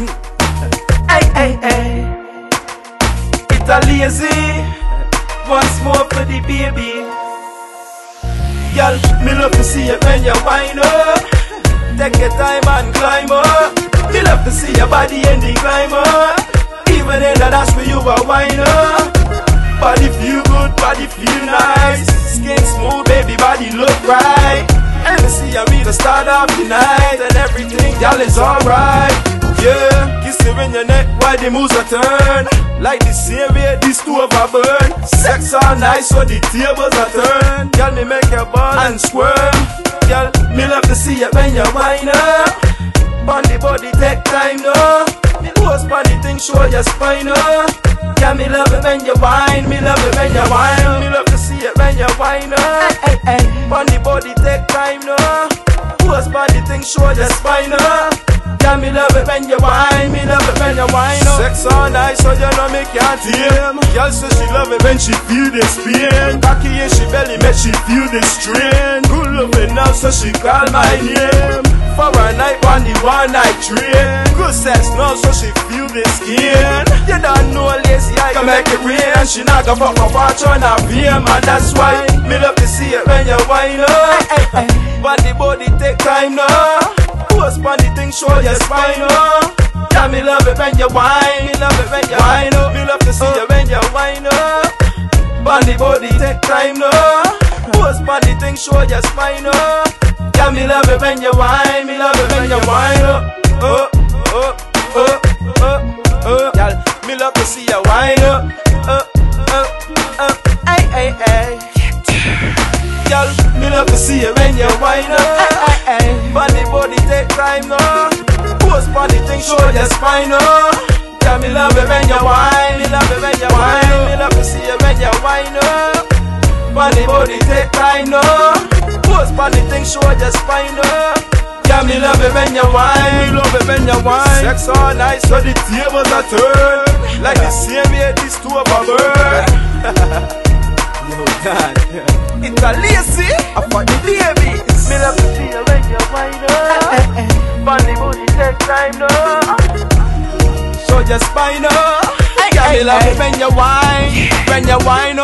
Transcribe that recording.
Hey, hey, hey. It's a Lazzy. Once more for the baby. Girl, me love to see you when you whine up. Take your time and climb up. Me love to see your body in the climb up. Even in the dash where you are whine up. Body feel good, body feel nice. Skin smooth, baby, body look right. And see you be the start of the night. And everything, y'all is alright. Yeah, kiss you in your neck while the moves are turn. Like the same way this two of a burn. Sex all nice so the tables are turn. Girl, me make your ball and squirm. Girl, me love to see you when you wind up. On the body take time no. Me post on the thing show your spine no. Yeah, me love it when you whine. Me love it when you whine. Me love to see it when you whine up. Hey, hey, On the body take time no. Post the thing show your spine no. When you whine, me love it when you whine up. Sex all night, so you know me can't tame. Girl say she love it when she feel this pain. Cocky in she belly, make she feel the strain. Good loving now, so she call my name. For a night on the one night train. Good sex now, so she feel the skin. You don't know Lazzy, I can make it rain. She not gonna fuck my fortune or fame, and that's why me love to see it when you whine up. But the body take time now. Post on the thing, show your spine up. When you whine. Me love it when you whine up. Me love to see you when you whine up. The body take time now. Post the thing, show your spine up. Yeah, me love it when you whine. Me love it when you whine up. Oh, oh, oh, oh, oh. Y'all, me love to see you whine up. Oh, oh, oh. Hey, hey, hey. Girl, me love to see you when you whine up. Body, body take time now. Post body thing, show your spine now. Yeah, me love it when you whine. Me love it when you whine. Me love to see you when you whine up. Body, body take time now. Post body thing, show your spine now. Yeah, me love it when you whine. Me love it when you whine. Sex all night, so the tables are turned. Like the same way this two of a bird. Yo, God. It's a Lazzy. I fuck the baby. Me love to see you when you whine up. Oh. Funny booty take time no. Show your spine up. Yeah, me love it when you whine, when you whine.